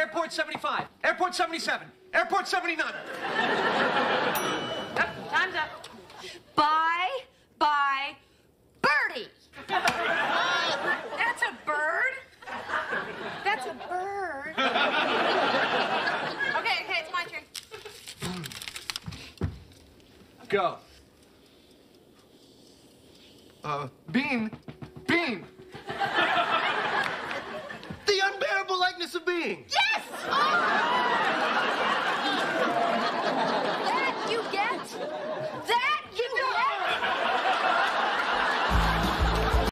Airport 75, Airport 77, Airport 79. oh, time's up. Bye, bye, birdie. That's a bird. That's a bird. okay, okay, it's my turn. Go. Uh, Bean, Bean. the unbearable lightness of being. Yeah! 谁